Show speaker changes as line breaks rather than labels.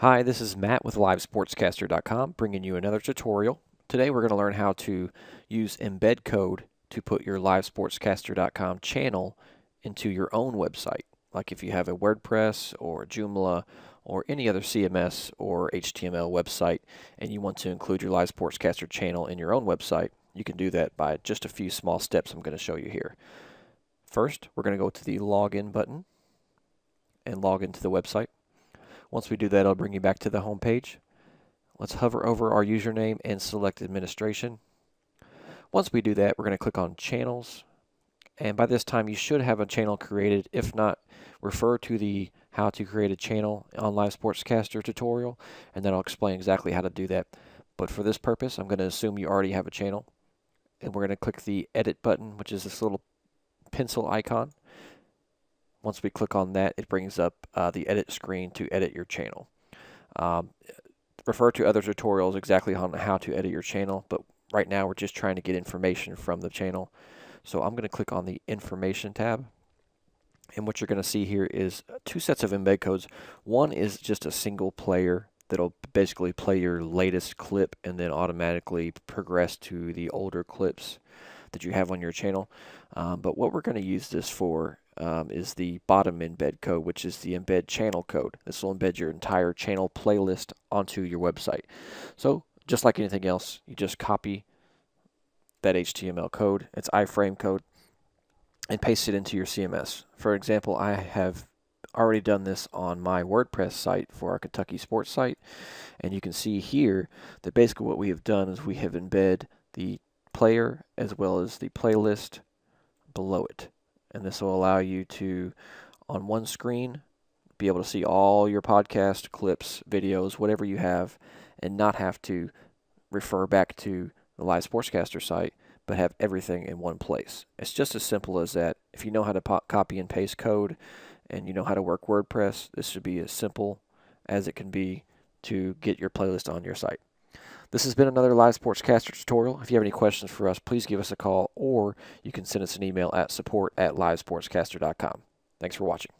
Hi, this is Matt with LiveSportsCaster.com bringing you another tutorial. Today we're going to learn how to use embed code to put your LiveSportsCaster.com channel into your own website. Like if you have a WordPress or Joomla or any other CMS or HTML website and you want to include your LiveSportsCaster channel in your own website, you can do that by just a few small steps I'm going to show you here. First, we're going to go to the login button and log into the website. Once we do that, it'll bring you back to the home page. Let's hover over our username and select administration. Once we do that, we're going to click on channels. And by this time, you should have a channel created. If not, refer to the how to create a channel on Live Sportscaster tutorial, and then I'll explain exactly how to do that. But for this purpose, I'm going to assume you already have a channel. And we're going to click the edit button, which is this little pencil icon. Once we click on that, it brings up uh, the edit screen to edit your channel. Um, refer to other tutorials exactly on how to edit your channel, but right now we're just trying to get information from the channel. So I'm going to click on the information tab. And what you're going to see here is two sets of embed codes. One is just a single player that'll basically play your latest clip and then automatically progress to the older clips that you have on your channel. Um, but what we're going to use this for um, is the bottom embed code, which is the embed channel code. This will embed your entire channel playlist onto your website. So just like anything else, you just copy that HTML code, it's iframe code, and paste it into your CMS. For example, I have already done this on my WordPress site for our Kentucky sports site, and you can see here that basically what we have done is we have embed the player as well as the playlist below it and this will allow you to, on one screen, be able to see all your podcast clips, videos, whatever you have, and not have to refer back to the Live Sportscaster site, but have everything in one place. It's just as simple as that. If you know how to copy and paste code and you know how to work WordPress, this should be as simple as it can be to get your playlist on your site. This has been another Live Sportscaster tutorial. If you have any questions for us, please give us a call or you can send us an email at support at livesportscaster.com. Thanks for watching.